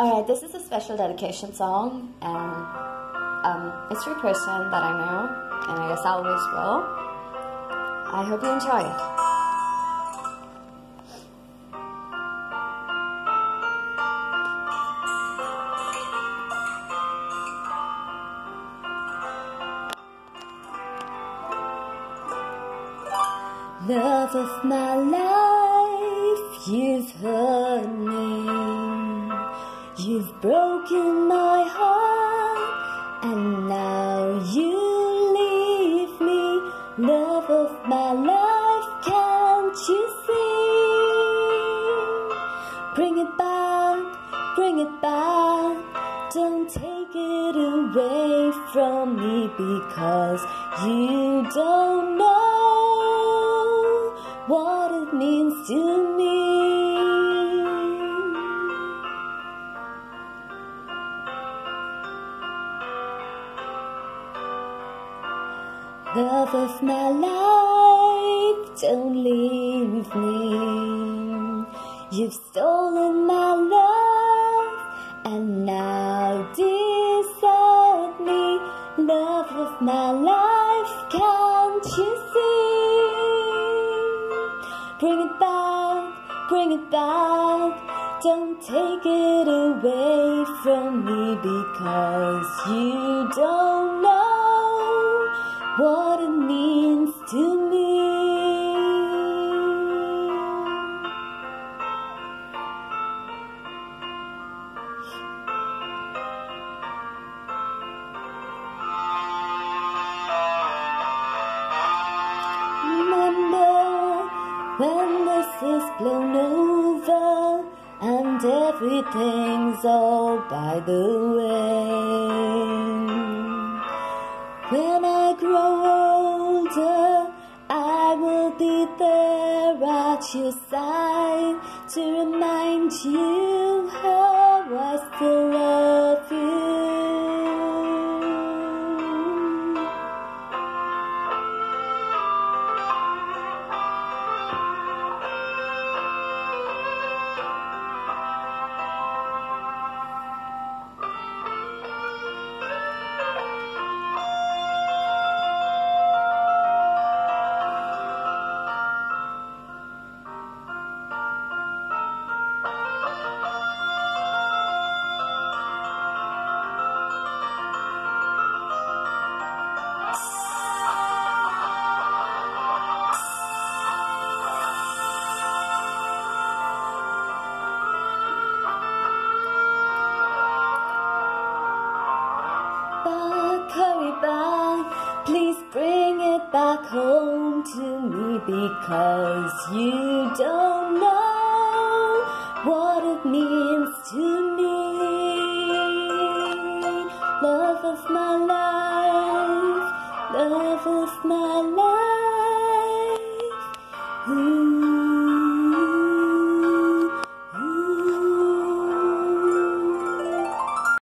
Alright, this is a special dedication song, and um, it's for a person that I know, and I guess I always will. I hope you enjoy it. Love of my life, you've hurt me. You've broken my heart, and now you leave me. Love of my life, can't you see? Bring it back, bring it back. Don't take it away from me because you don't Love of my life, don't leave me. You've stolen my love and now desert me. Love of my life, can't you see? Bring it back, bring it back. Don't take it away from me because you don't know what it means to me. when this is blown over and everything's all by the wind. When I grow older, I will be there at your side to remind you Please bring it back home to me because you don't know what it means to me. Love of my life, love of my life. Ooh.